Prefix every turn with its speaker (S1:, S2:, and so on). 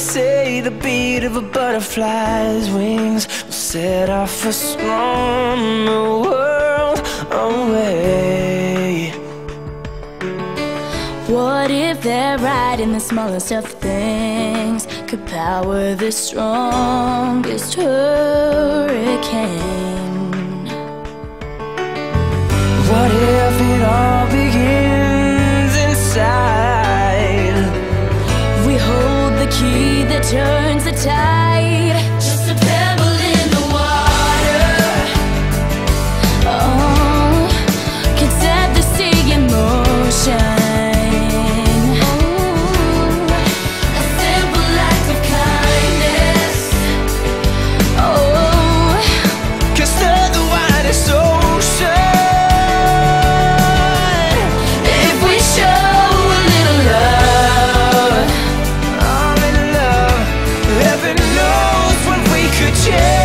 S1: speed of a butterfly's wings will set off a from the world away.
S2: What if they're right in the smallest of things could power the strongest hurricane? Turns
S1: could change.